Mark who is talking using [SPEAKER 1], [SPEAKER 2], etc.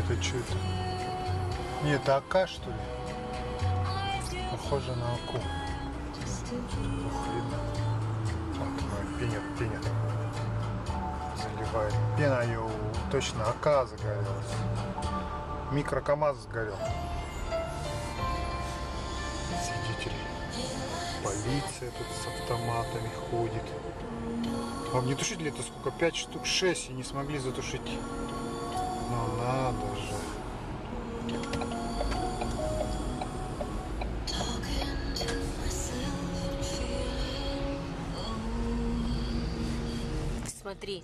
[SPEAKER 1] где-то. Нет, это ака, что ли? Похоже на аку. Видно. Вот, ой, пенит, пенит. Заливает. Пена ее точно ака загорелась. Микрокамаз сгорел. Свидетели. Полиция тут с автоматами ходит. Вам не тушить ли это сколько? Пять штук, шесть и не смогли затушить. Надо же.
[SPEAKER 2] Смотри,